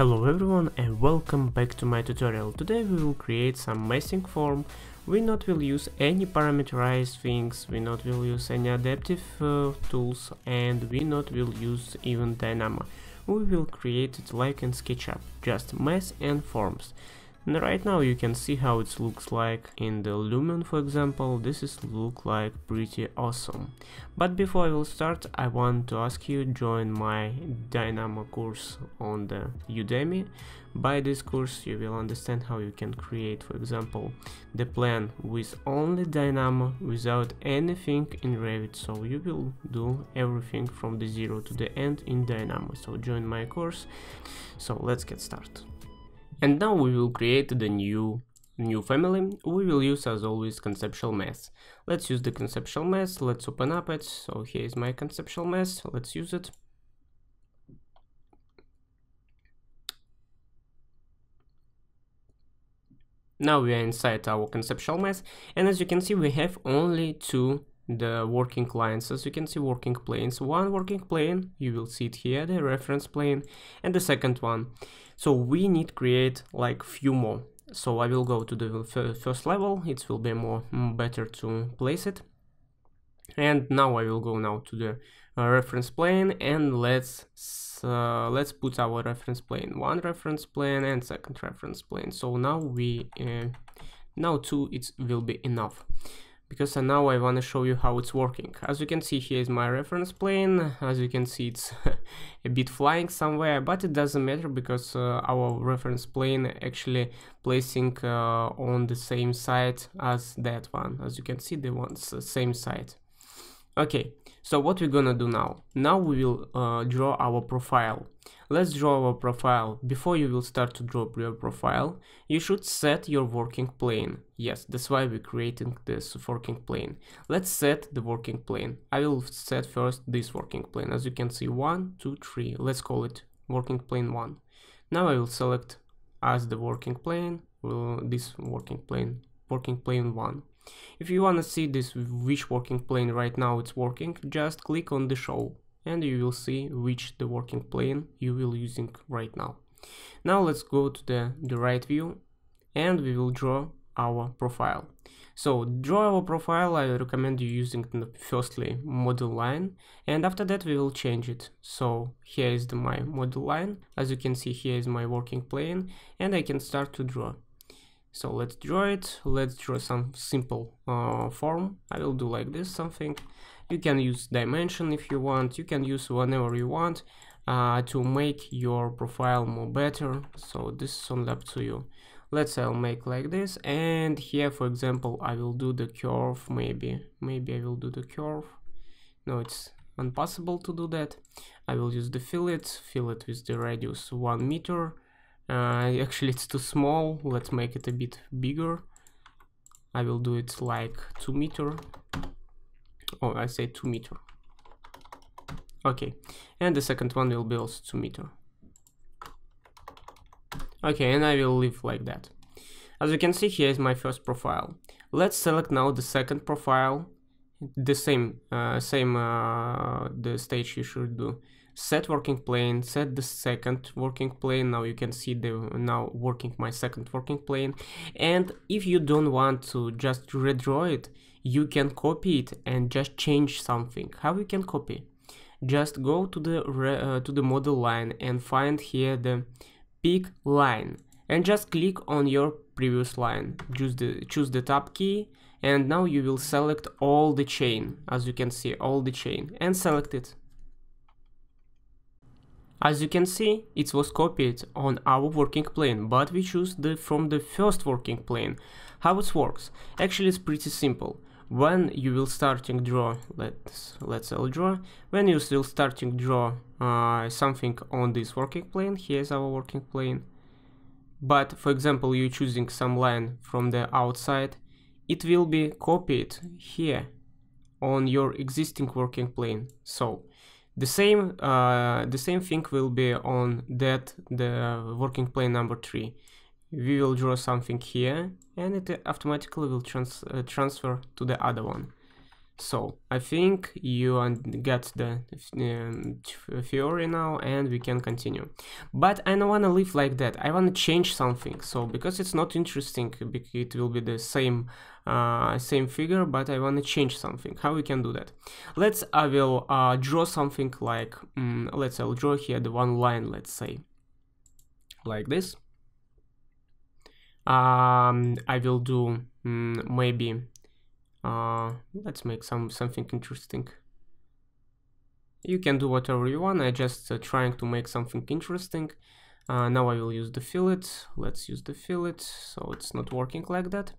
Hello everyone and welcome back to my tutorial. Today we will create some meshing form. We not will use any parameterized things, we not will use any adaptive uh, tools and we not will use even Dynamo. We will create it like in SketchUp, just mesh and forms. And right now you can see how it looks like in the Lumion for example, this is look like pretty awesome. But before I will start I want to ask you join my Dynamo course on the Udemy. By this course you will understand how you can create for example the plan with only Dynamo without anything in Revit so you will do everything from the zero to the end in Dynamo so join my course so let's get started. And now we will create the new new family. We will use as always conceptual mass. Let's use the conceptual mass. Let's open up it. So here is my conceptual mass. Let's use it. Now we are inside our conceptual mass and as you can see we have only two the working lines as you can see working planes. One working plane you will see it here the reference plane and the second one. So we need create like few more. So i will go to the first level. It will be more mm, better to place it. And now i will go now to the uh, reference plane and let's uh, let's put our reference plane. One reference plane and second reference plane. So now we uh, now two it will be enough because now I want to show you how it's working. As you can see here is my reference plane, as you can see it's a bit flying somewhere, but it doesn't matter because uh, our reference plane actually placing uh, on the same side as that one, as you can see the ones uh, same side. Okay, so what we're gonna do now? Now we will uh, draw our profile. Let's draw our profile. Before you will start to draw your profile, you should set your working plane. Yes, that's why we're creating this working plane. Let's set the working plane. I will set first this working plane. As you can see, one, two, three. Let's call it working plane one. Now I will select as the working plane, this working plane, working plane one. If you want to see this which working plane right now it's working, just click on the show and you will see which the working plane you will using right now. Now let's go to the, the right view and we will draw our profile. So draw our profile, I recommend you using the firstly model line and after that we will change it. So here is the, my model line, as you can see here is my working plane and I can start to draw. So let's draw it, let's draw some simple uh, form, I will do like this something you can use dimension if you want, you can use whenever you want uh, to make your profile more better. So this is only up to you. Let's say I'll make like this and here for example I will do the curve maybe. Maybe I will do the curve. No, it's impossible to do that. I will use the fillet, fillet with the radius 1 meter. Uh, actually it's too small, let's make it a bit bigger. I will do it like 2 meter oh I say 2 meter. Okay. And the second one will be also 2 meter. Okay and I will leave like that. As you can see here is my first profile. Let's select now the second profile. The same uh, same uh, the stage you should do. Set working plane set the second working plane. Now you can see the now working my second working plane. And if you don't want to just redraw it you can copy it and just change something. How you can copy? Just go to the uh, to the model line and find here the pick line and just click on your previous line. Choose the choose the tab key and now you will select all the chain as you can see all the chain and select it. As you can see, it was copied on our working plane, but we choose the from the first working plane. How it works? Actually, it's pretty simple when you will starting draw let's let's all draw. When you will starting draw uh, something on this working plane here's our working plane. But for example you choosing some line from the outside it will be copied here on your existing working plane. So the same uh, the same thing will be on that the working plane number three. We will draw something here and it automatically will trans uh, transfer to the other one so I think you get the um, theory now and we can continue. But I don't want to leave like that. I want to change something. So because it's not interesting, it will be the same uh, same figure, but I want to change something. How we can do that? Let's I will uh, draw something like um, let's I'll draw here the one line. Let's say like this. Um, I will do um, maybe uh, let's make some something interesting. You can do whatever you want, I just uh, trying to make something interesting. Uh, now I will use the fillet, let's use the fillet, so it's not working like that.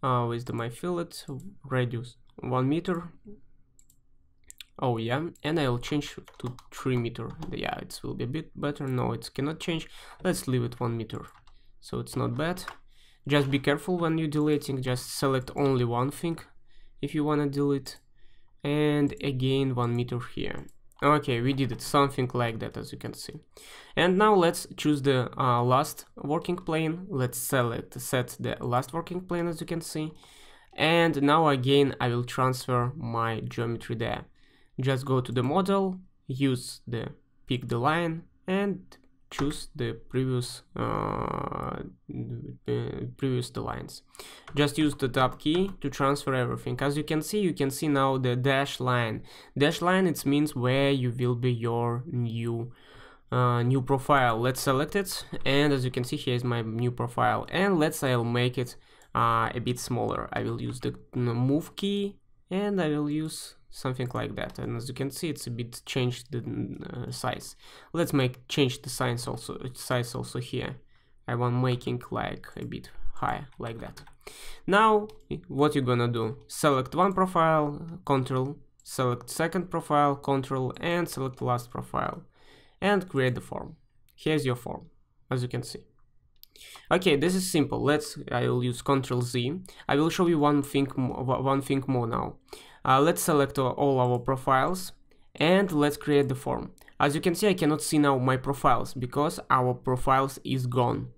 Uh, with the my fillet, radius 1 meter. Oh yeah, and I'll change to 3 meter. Yeah, it will be a bit better. No, it cannot change. Let's leave it 1 meter. So it's not bad. Just be careful when you're deleting, just select only one thing if you want to delete. And again one meter here. Okay we did it something like that as you can see. And now let's choose the uh, last working plane. Let's select set the last working plane as you can see. And now again I will transfer my geometry there. Just go to the model use the pick the line and choose the previous uh, previous the lines. Just use the tab key to transfer everything. As you can see you can see now the dash line. Dash line it means where you will be your new uh, new profile. Let's select it and as you can see here is my new profile. And let's I'll make it uh, a bit smaller. I will use the move key and I will use something like that. And as you can see it's a bit changed the uh, size. Let's make change the size also size also here. I want making like a bit higher like that. Now what you're gonna do? Select one profile control select second profile control and select last profile and create the form. Here's your form as you can see. Okay this is simple. Let's I will use control Z. I will show you one thing one thing more now uh, let's select all our profiles and let's create the form. As you can see, I cannot see now my profiles because our profiles is gone.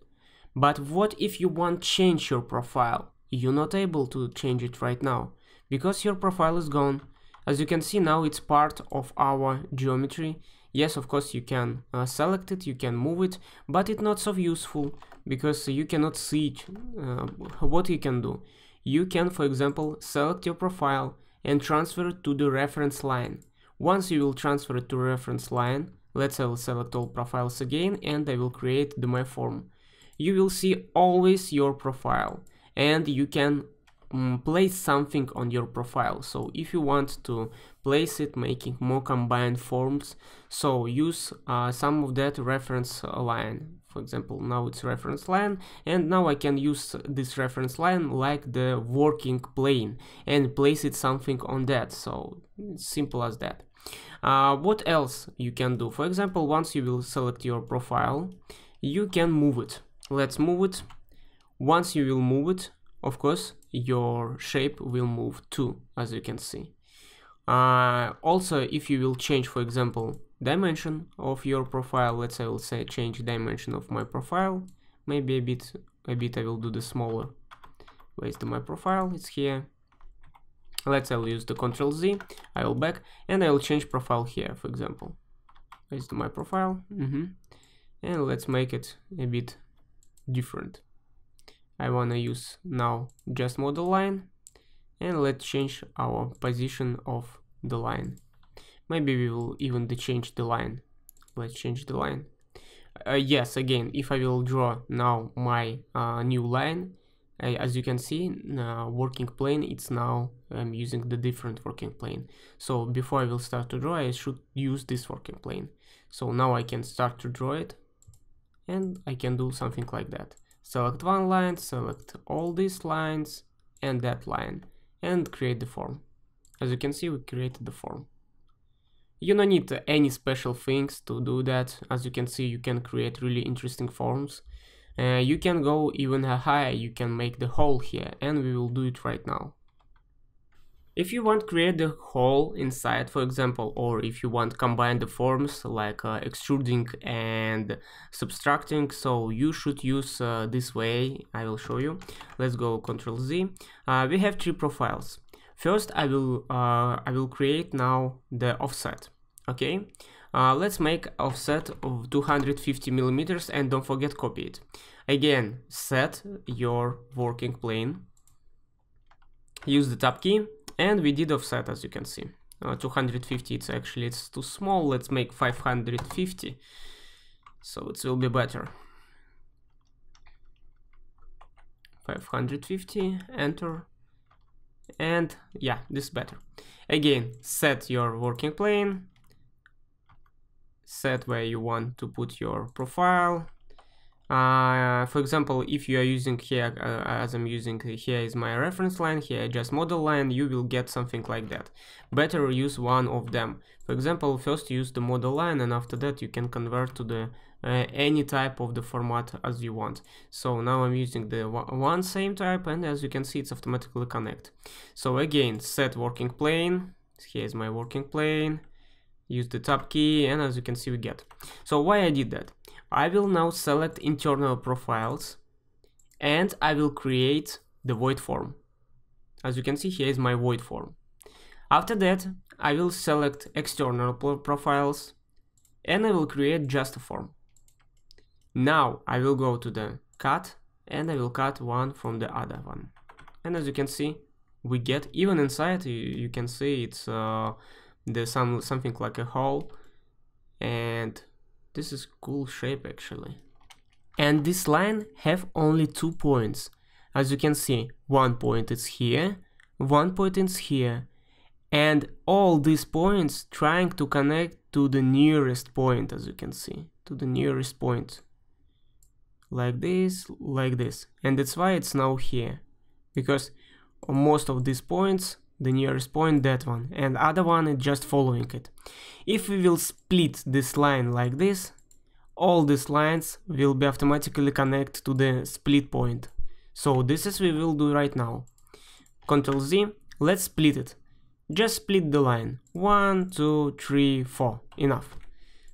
But what if you want change your profile? You're not able to change it right now because your profile is gone. As you can see now it's part of our geometry. Yes, of course you can uh, select it, you can move it, but it's not so useful because you cannot see uh, what you can do. You can, for example, select your profile and transfer to the reference line. Once you will transfer it to reference line, let's I will select all profiles again and I will create the my form. You will see always your profile and you can um, place something on your profile. So if you want to place it making more combined forms, so use uh, some of that reference line for example now it's reference line and now I can use this reference line like the working plane and place it something on that. So simple as that. Uh, what else you can do? For example once you will select your profile you can move it. Let's move it. Once you will move it of course your shape will move too as you can see. Uh, also if you will change for example dimension of your profile. Let's say I will say change dimension of my profile. Maybe a bit a bit I will do the smaller. Where's my profile. It's here. Let's I'll use the control Z. I will back and I will change profile here for example. Where's my profile. Mm -hmm. and let's make it a bit different. I wanna use now just model line. And let's change our position of the line Maybe we will even change the line. Let's change the line. Uh, yes, again, if I will draw now my uh, new line, as you can see, uh, working plane, it's now I'm using the different working plane. So before I will start to draw, I should use this working plane. So now I can start to draw it and I can do something like that. Select one line, select all these lines and that line and create the form. As you can see, we created the form. You don't need any special things to do that. As you can see, you can create really interesting forms. Uh, you can go even higher, you can make the hole here, and we will do it right now. If you want create the hole inside, for example, or if you want combine the forms like uh, extruding and subtracting, so you should use uh, this way, I will show you. Let's go Ctrl Z. Uh, we have three profiles. First I will uh, I will create now the offset okay? Uh, let's make offset of 250 millimeters and don't forget copy it. Again set your working plane. Use the tab key and we did offset as you can see. Uh, 250 it's actually it's too small. Let's make 550 so it will be better. 550 enter and yeah this is better. Again set your working plane. Set where you want to put your profile uh, for example if you are using here uh, as I'm using here is my reference line here just model line you will get something like that. Better use one of them. For example first use the model line and after that you can convert to the uh, any type of the format as you want. So now I'm using the one same type and as you can see it's automatically connect. So again set working plane. Here's my working plane. Use the tab key and as you can see we get. So why I did that I will now select internal profiles and I will create the void form. As you can see here is my void form. After that I will select external profiles and I will create just a form. Now I will go to the cut and I will cut one from the other one. And as you can see we get even inside you, you can see it's uh, there's some something like a hole and this is cool shape actually. And this line have only two points. As you can see one point is here one point is here. And all these points trying to connect to the nearest point as you can see to the nearest point. Like this like this. And that's why it's now here. Because most of these points the nearest point that one. And other one is just following it. If we will split this line like this all these lines will be automatically connect to the split point. So this is we will do right now. Ctrl Z let's split it. Just split the line. One two three four. Enough.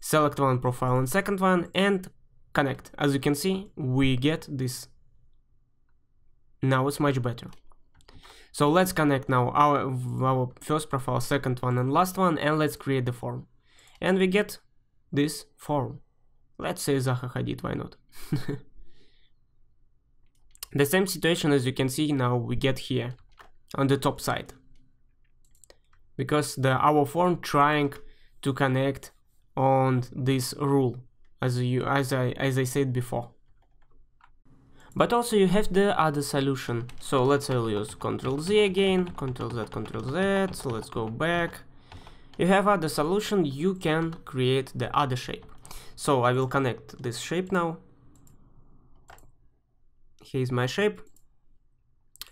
Select one profile and second one and connect. As you can see we get this. Now it's much better so let's connect now our, our first profile, second one and last one and let's create the form. And we get this form. Let's say Zaha Hadid, why not? the same situation as you can see now we get here on the top side. Because the our form trying to connect on this rule as you as I as I said before. But also you have the other solution. So let's say we use Ctrl Z again, Ctrl Z, Ctrl Z, so let's go back. You have other solution, you can create the other shape. So I will connect this shape now. Here's my shape.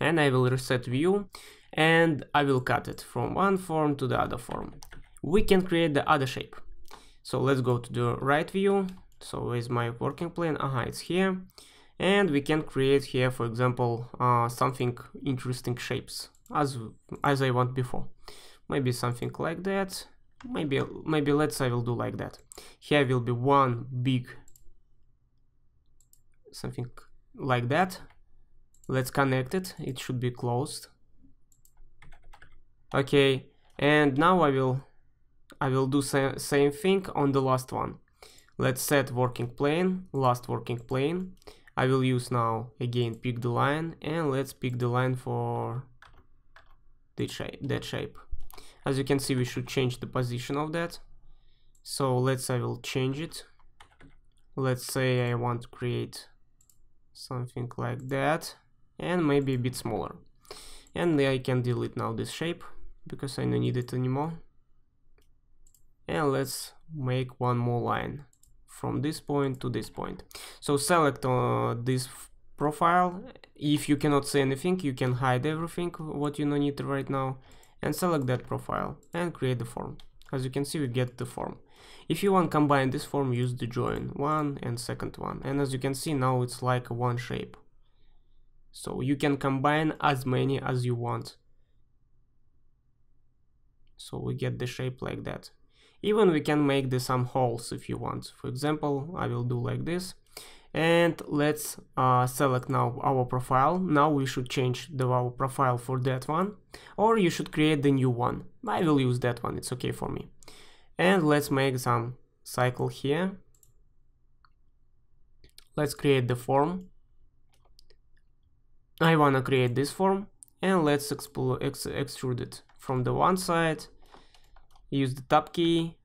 And I will reset view and I will cut it from one form to the other form. We can create the other shape. So let's go to the right view. So where's my working plane? Aha, it's here and we can create here for example uh, something interesting shapes as as I want before. Maybe something like that. Maybe maybe let's I will do like that. Here will be one big something like that. Let's connect it. It should be closed. Okay. And now I will I will do sa same thing on the last one. Let's set working plane last working plane I will use now again pick the line and let's pick the line for that shape, that shape. As you can see we should change the position of that. So let's I will change it. Let's say I want to create something like that and maybe a bit smaller. And I can delete now this shape because I don't need it anymore. And let's make one more line from this point to this point. So select uh, this profile. If you cannot see anything, you can hide everything what you need right now and select that profile and create the form. As you can see, we get the form. If you want combine this form, use the join one and second one. And as you can see, now it's like one shape. So you can combine as many as you want. So we get the shape like that. Even we can make the some holes if you want. For example, I will do like this. and let's uh, select now our profile. Now we should change the our profile for that one. Or you should create the new one. I will use that one. It's okay for me. And let's make some cycle here. Let's create the form. I wanna create this form. And let's ex extrude it from the one side use the tab key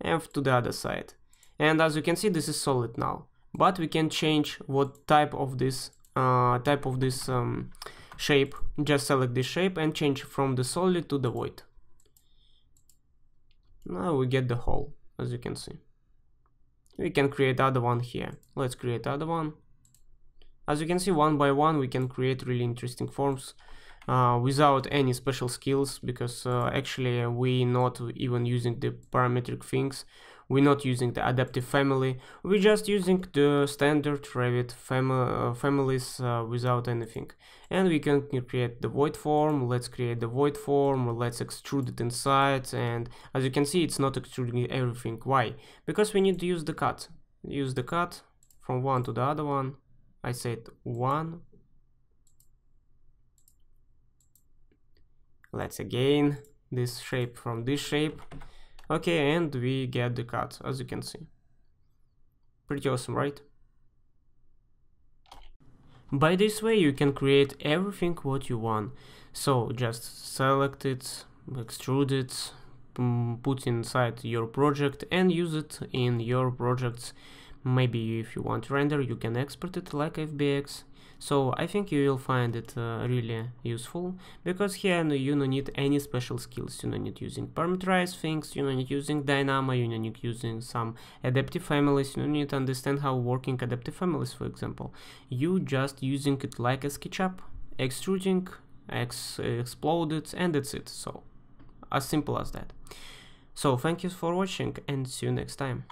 and to the other side. And as you can see this is solid now. But we can change what type of this uh, type of this um, shape. Just select this shape and change from the solid to the void. Now we get the hole as you can see. We can create other one here. Let's create other one. As you can see one by one we can create really interesting forms without any special skills because uh, actually we not even using the parametric things we're not using the adaptive family, we're just using the standard Revit fam uh, families uh, without anything. And we can create the void form, let's create the void form, let's extrude it inside, and as you can see it's not extruding everything. Why? Because we need to use the cut. Use the cut from one to the other one. I said one. Let's again this shape from this shape Okay, and we get the cut, as you can see. Pretty awesome, right? By this way you can create everything what you want. So just select it, extrude it, mm, put inside your project and use it in your projects. Maybe if you want to render you can export it like FBX so I think you will find it uh, really useful, because here you don't need any special skills, you don't need using parameterized things, you don't need using Dynamo, you don't need using some adaptive families, you don't need to understand how working adaptive families, for example. You just using it like a SketchUp, extruding, ex explode it, and that's it. So as simple as that. So thank you for watching and see you next time.